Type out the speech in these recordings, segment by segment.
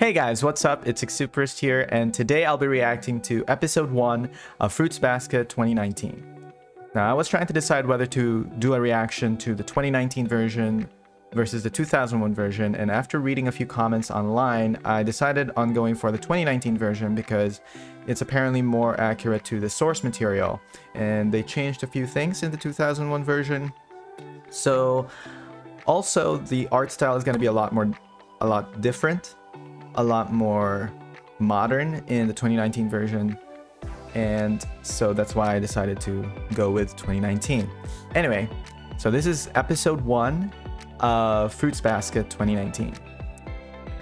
Hey guys, what's up? It's Exuperist here, and today I'll be reacting to episode 1 of Fruits Basket 2019. Now, I was trying to decide whether to do a reaction to the 2019 version versus the 2001 version, and after reading a few comments online, I decided on going for the 2019 version because it's apparently more accurate to the source material, and they changed a few things in the 2001 version. So, also, the art style is going to be a lot more, a lot different a lot more modern in the 2019 version and so that's why I decided to go with 2019. Anyway, so this is episode one of Fruits Basket 2019.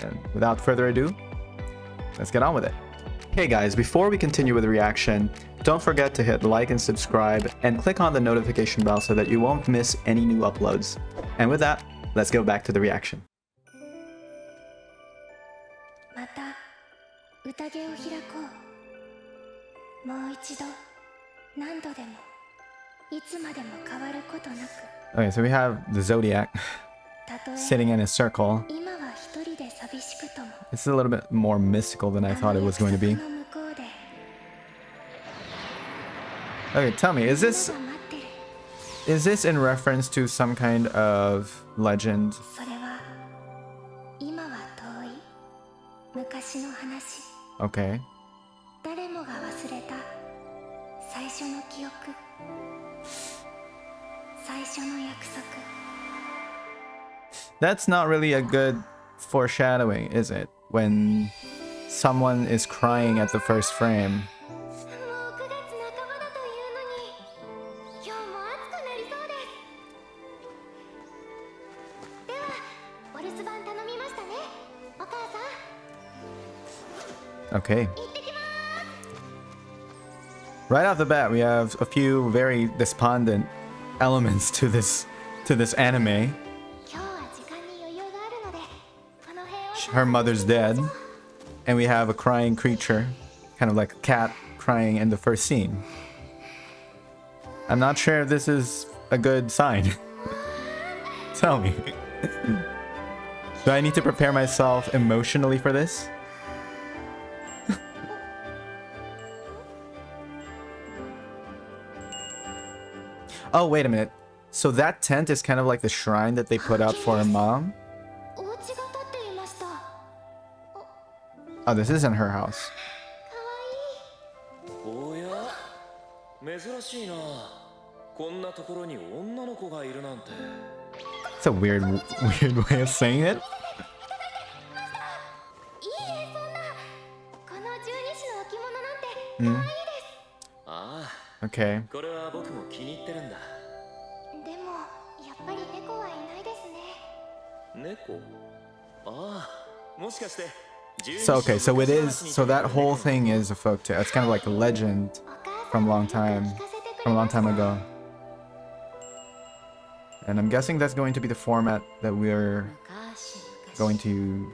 And without further ado, let's get on with it. Hey guys, before we continue with the reaction, don't forget to hit like and subscribe and click on the notification bell so that you won't miss any new uploads. And with that, let's go back to the reaction. 宴を開こうもう一度何度でもいつまでも変わることなく Okay, so we have the Zodiac sitting in a circle. It's a little bit more mystical than I thought it was going to be. Okay, tell me, is this is this in reference to some kind of legend? Okay. That's not really a good foreshadowing, is it? When someone is crying at the first frame. Okay. Right off the bat, we have a few very despondent elements to this to this anime. Her mother's dead, and we have a crying creature, kind of like a cat crying in the first scene. I'm not sure if this is a good sign. Tell me. Do I need to prepare myself emotionally for this? Oh, wait a minute. So that tent is kind of like the shrine that they put up for her mom? Oh, this isn't her house. It's a weird, weird way of saying it. Mm. Okay. これは僕も気に入ってるんだ。でもやっぱり猫はいないですね。猫？ああ、もしかして。So okay, so it is. So that whole thing is a folk tale. It's kind of like a legend from a long time, from a long time ago. And I'm guessing that's going to be the format that we're going to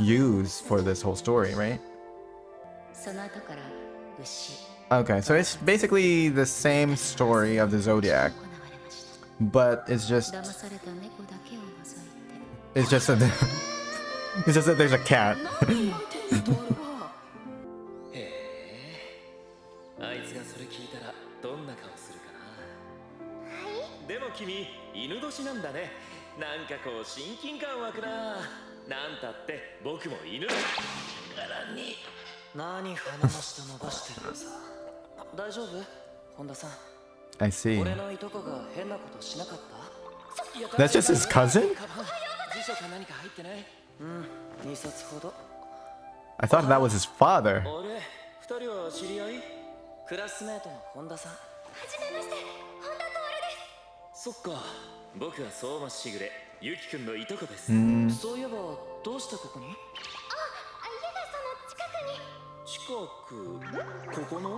use for this whole story, right? Okay, so it's basically the same story of the Zodiac, but it's just it's just that it's just that there's a cat. 何鼻の下伸ばしてるのさ。大丈夫？本田さん。俺のいとこが変なことしなかった？That's just 辞書か何か入ってない？うん、二冊ほど。I れ、二人は知り合い？クラスメートの本田さん。はじめまして、本田とおるです。そっか、僕は相馬しぐれ。ゆきくのいとこです、そういえば、どうしたここに？近く。ここの？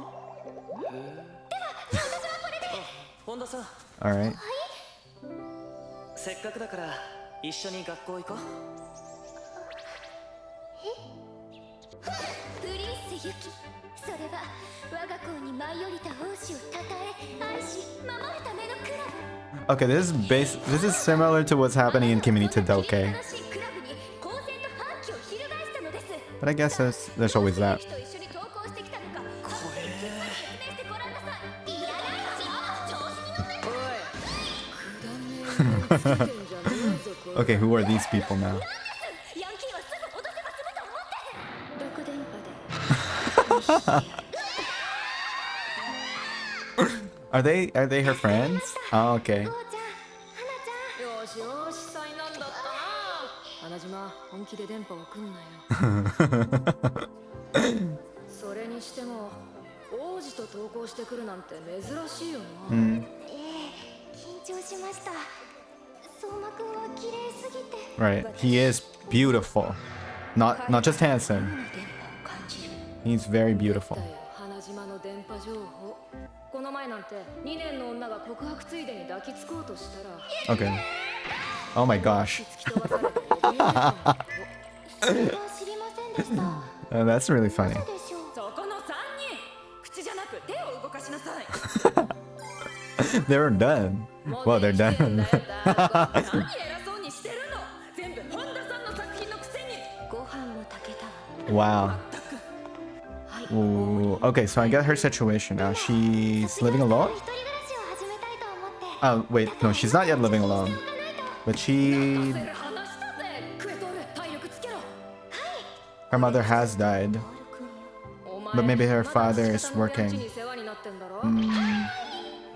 本田さん。Alright せっかくだから一緒に学校行こう。プリンスユキ。それは我が校に舞い降りた王子をたたえ愛し守るためのクラブ。Okay, this is base. This is similar to what's happening in Kimi ni Todoke. But I guess there's, there's always that. okay, who are these people now? are they are they her friends? Oh, okay. 花島本気で電波を送んなよそれにしても王子と投稿してくるなんて珍しいよな、 Mm, ええ緊張しました相馬くんは綺麗すぎて right. He is beautiful. Not not just handsome. 電波を感じる He's very beautiful. だよ花島の電波情報この前なんて2年の女が告白ついでに抱きつこうとしたら Okay. Oh my gosh. oh, that's really funny. They're done. Well, they're done. wow. Ooh. Okay, so I got her situation now. She's living alone? Oh, wait, no, she's not yet living alone. But she Her mother has died. But maybe her father is working. Mm.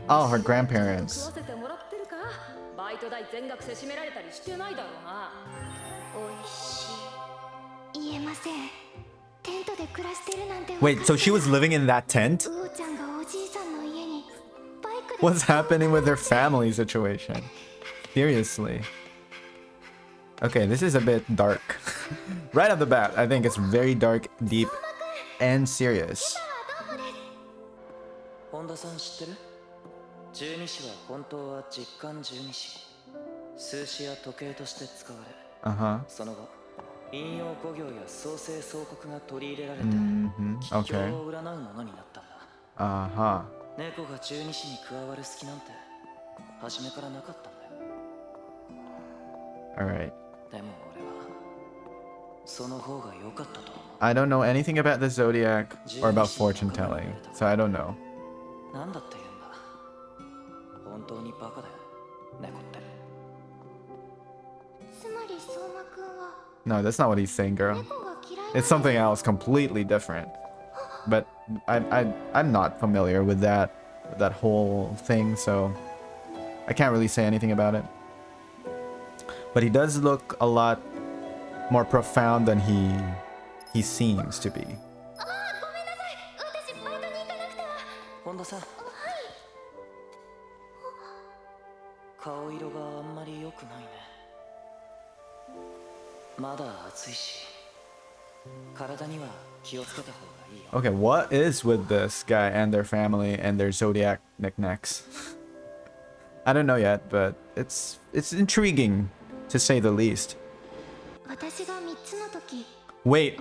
Oh, her grandparents. Wait, so she was living in that tent? What's happening with their family situation? Seriously. Okay, this is a bit dark. right off the bat, I think it's very dark, deep, and serious. どうもです本田さん知ってる十二支は本当は実感十二支数詞や時計として使われ Uh huh. その後引用語行や創世総国が取り入れられて Mm-hmm. 吉祥 Okay. を占うものになったんだ Uh huh. 猫が十二支に加わる隙なんて初めからなかったんだよ Alright. I don't know anything about the zodiac or about fortune telling, so I don't know. No, that's not what he's saying, girl. It's something else completely different. But I, I, I'm not familiar with that, that whole thing, so I can't really say anything about it. But he does look a lot more profound than he he seems to be. Okay, what is with this guy and their family and their zodiac knickknacks? I don't know yet, but it's it's intriguing to say the least. Wait,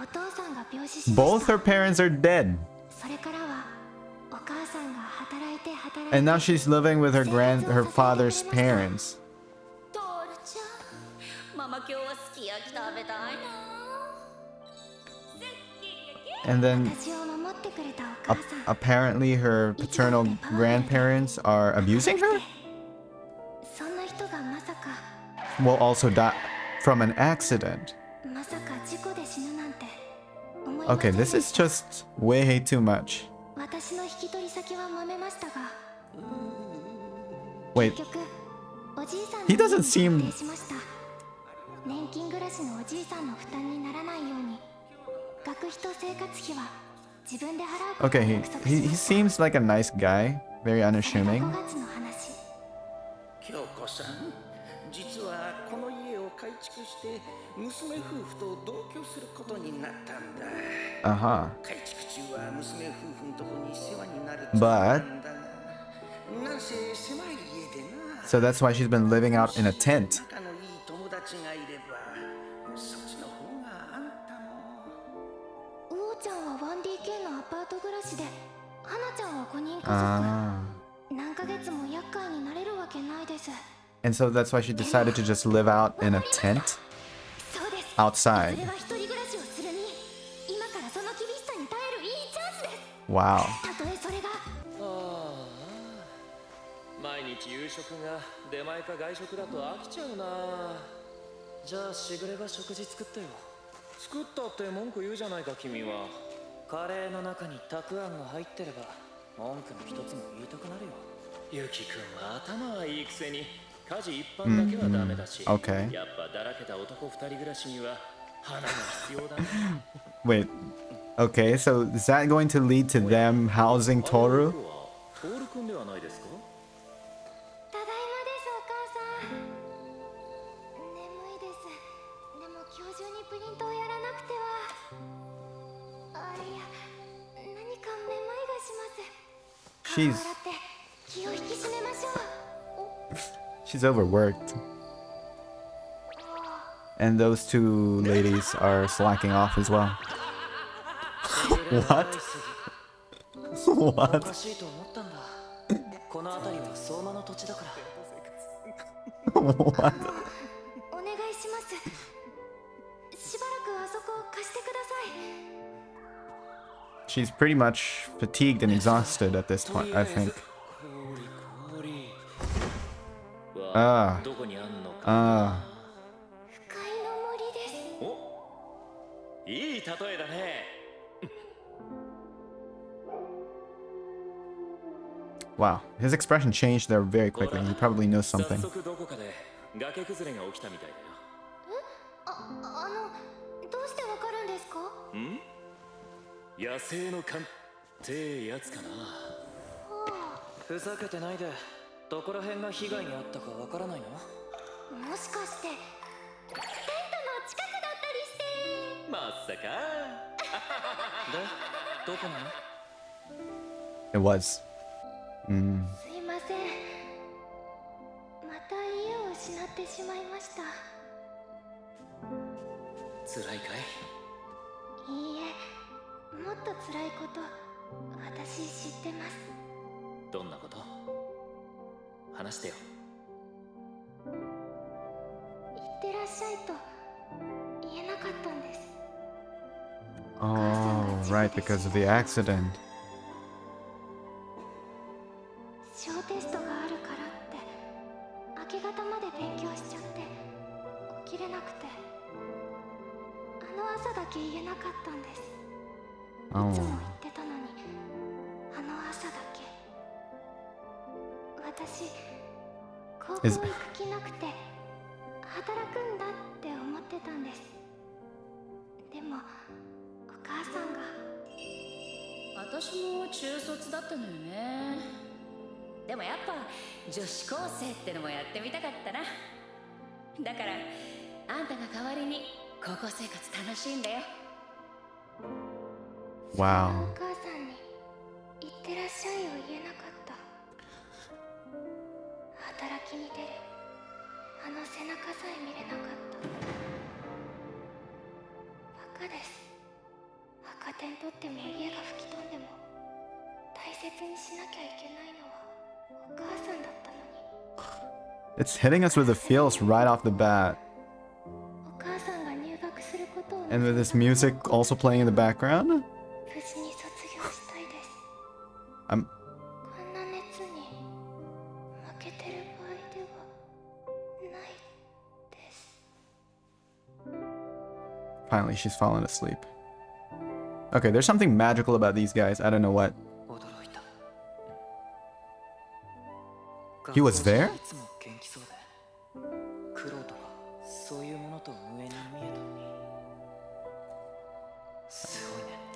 both her parents are dead. And now she's living with her grand her father's parents. And then apparently her paternal grandparents are abusing her? will also die from an accident. Okay, this is just way too much. Wait. He doesn't seem... Okay, he, he, he seems like a nice guy. Very unassuming. 5月の話京子さん実はこの家を改築して娘夫婦と同居することになったんだ。Uh huh. 改築中は娘夫婦のとこに世話になる But- なんだ。がなんせ狭い家でな。So that's why she's been living out in a tent. 仲のいい友達がいればそっちの方があんたも。ちゃんは 1DK のアパート暮らしで花ちゃんは5人家族 And so that's why she decided to just live out in a tent そうです outside. Wow. たとえそれがああ毎日夕食が出前か外食だと飽きちゃうなじゃあしぐれが食事作ってよ作ったって文句言うじゃないか君はカレーの中にたくあんが入ってれば文句の一つも言いたくなるよゆきくんは頭はいいくせに Mm, okay. Wait. Okay, so is that going to lead to them housing Tohru? She's she's overworked. And those two ladies are slacking off as well. What? お what? かしいと思ったんだこの辺りは相馬の土地だから what? お願いしますしばらくあそこを貸してください She's pretty much fatigued and exhausted at this point, I think. ああどこにあんのか Ah. 不快の森ですおいい例えだね Wow. His expression changed there very quickly. He probably knows 早 something. 速どこかで崖崩れが起きたみたいだよああのどうしてわかるんですか？ん？野生の勘ってやつかなふざけてないでどこら辺が被害に遭ったかわからないの？もしかしてテントの近くだったりして。まさか。で？どこなの？It was. Mm. すいません。また家を失ってしまいました。辛いかい？いいえ。もっと辛いこと私知ってます。どんなこと？話してよ行ってらっしゃいと言えなかったんです Oh, right, because of the accident. 私も中卒だったのよね。でもやっぱ女子高生ってのもやってみたかったな。だからあんたが代わりに高校生活楽しいんだよ。Wow. お母さんに「行ってらっしゃい」を言えなかった。働きに出る。あの背中さえ見れなかった。バカです。赤点取っても家が吹き 切にしなきゃいけないのはお母さんだったのに It's hitting us with the feels right off the bat. お母さんが入学することを And with this music also playing in the background? 無事に卒業したいです I'm こんな熱に負けてる場合ではないです finally she's fallen asleep. Okay, there's something magical about these guys. I don't know what. He was there?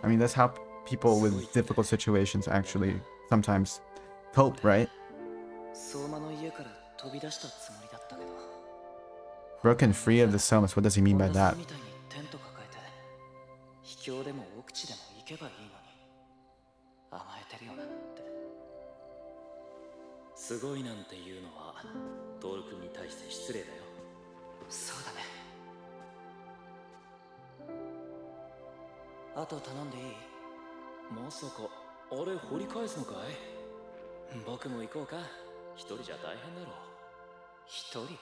I mean, that's how people with difficult situations actually sometimes cope, right? Broken free of the Somas, what does he mean by that? すごいなんて言うのはトール君に対して失礼だよそうだねあと頼んでいい？まさかあれ掘り返すのかい？僕も行こうか一人じゃ大変だろう一人？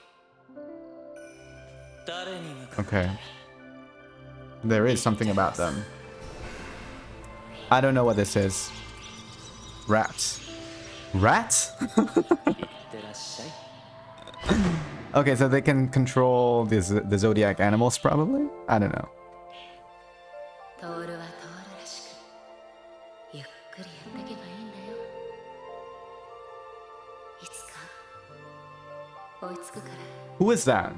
誰に向かって？Okay. There is something about them. I don't know what this is. Rats. Rats? okay, so they can control the, the zodiac animals, probably? I don't know. Who is that?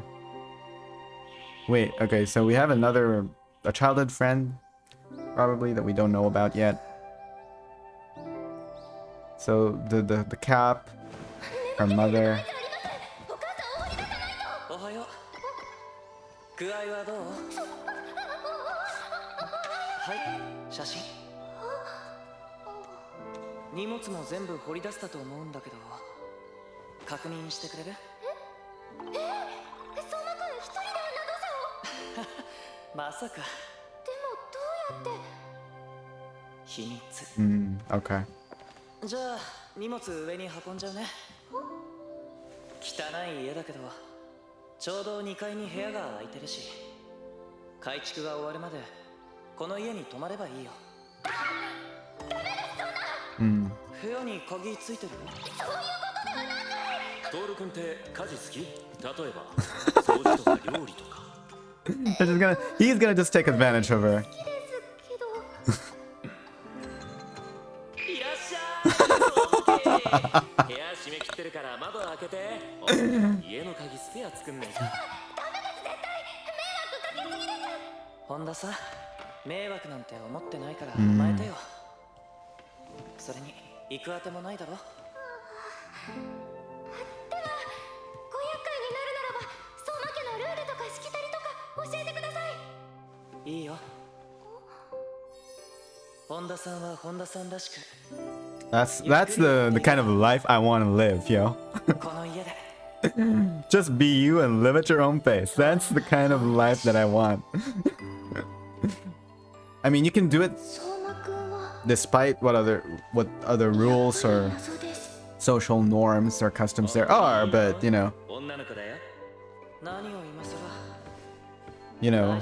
Wait, okay, so we have another... a childhood friend, probably, that we don't know about yet. So the the, the cap, her mother. お母さんを掘り出さないとおはよう具合はどうはい写真荷物も全部掘り出せたと思うんだけど確認してくれるえ相馬くん一人であんな土砂をまさかでもどうやって秘密 Mm, okay. じゃあ荷物上に運んじゃうね。汚い家だけどちょうど2階に部屋が空いてるし改築が終わるまでこの家に泊まればいいよ。Mm. 部屋に鍵ついてるよ。トール君って家事好き？例えば 掃除とか料理とか。Just gonna he's gonna just take advantage of her. 部屋閉め切ってるから窓開けて。お家の鍵スペア作んないと本田さ迷惑なんて思ってないから甘えてよ。それに行くあてもないだろ。ご厄介になるならば相馬家のルールとかしきたりとか教えてください。いいよ。本田さんは本田さんらしく That's that's the the kind of life I want to live, yo. Just be you and live at your own pace. That's the kind of life that I want. I mean, you can do it despite what other what other rules or social norms or customs there are, but you know. You know.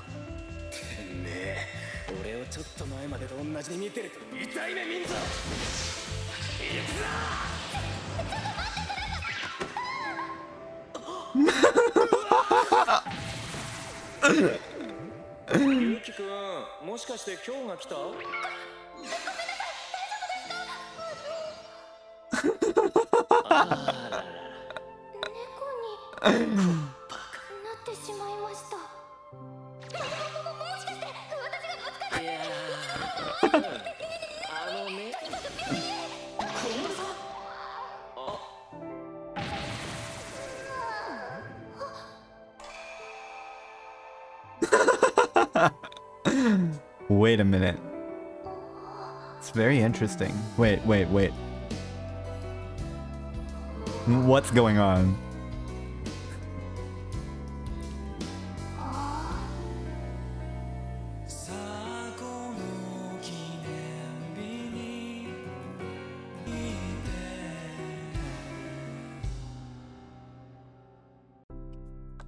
ねずこまったくいい加減に諦めえ俺をちょっと前までと同じに見てると痛い目見んぞ行くぞゆうきくんもしかして今日が来た猫にバカになってしまいました。Wait a minute. It's very interesting. Wait, wait, wait. What's going on?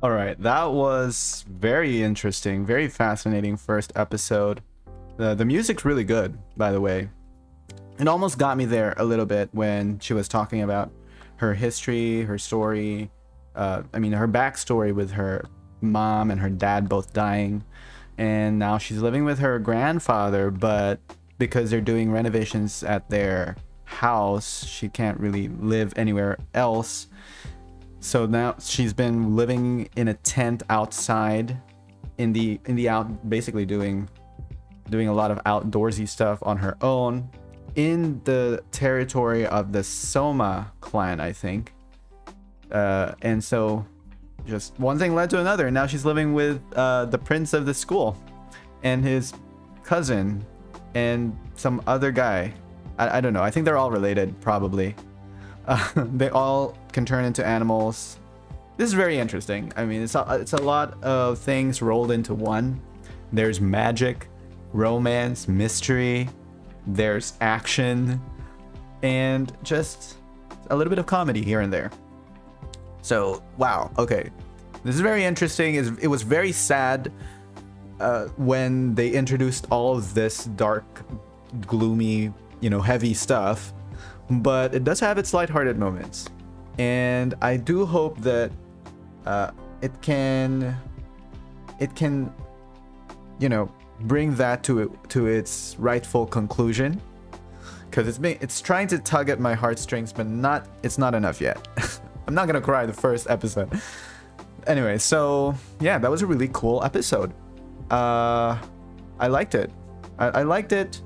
All right, that was very interesting, very fascinating first episode. The the music's really good, by the way. It almost got me there a little bit when she was talking about her history, her story. Uh, I mean, her backstory with her mom and her dad both dying, and now she's living with her grandfather. But because they're doing renovations at their house, she can't really live anywhere else. So now she's been living in a tent outside in the in the out basically doing doing a lot of outdoorsy stuff on her own in the territory of the Soma clan, I think. Uh, and so just one thing led to another, and now she's living with uh, the prince of the school and his cousin, and some other guy. I, I don't know. I think they're all related, probably. Uh, they all can turn into animals. This is very interesting. I mean, it's a, it's a lot of things rolled into one. There's magic, romance, mystery, there's action, and just a little bit of comedy here and there. So, wow, okay. This is very interesting. It was very sad uh, when they introduced all of this dark, gloomy, you know, heavy stuff, but it does have its lighthearted moments. And I do hope that uh, it can, it can, you know, bring that to it, to its rightful conclusion. Because it's been, it's trying to tug at my heartstrings, but not, it's not enough yet. I'm not gonna cry the first episode. Anyway, so yeah, that was a really cool episode uh i liked it i, I liked it.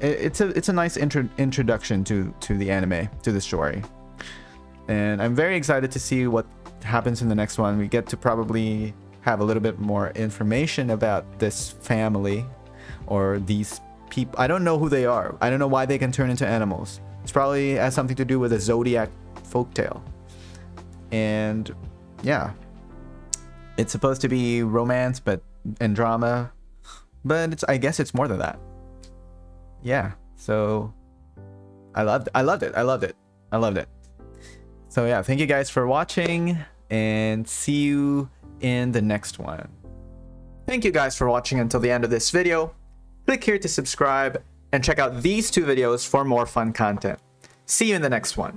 it it's a it's a nice intro, introduction to to the anime to the story and i'm very excited to see what happens in the next one we get to probably have a little bit more information about this family or these people i don't know who they are. I don't know why they can turn into animals. It's probably has something to do with a zodiac folktale. And yeah. It's supposed to be romance but and drama but it's i guess it's more than that. Yeah so i loved i loved it i loved it i loved it. So yeah thank you guys for watching and see you in the next one. Thank you guys for watching until the end of this video. Click here to subscribe and check out these two videos for more fun content. See you in the next one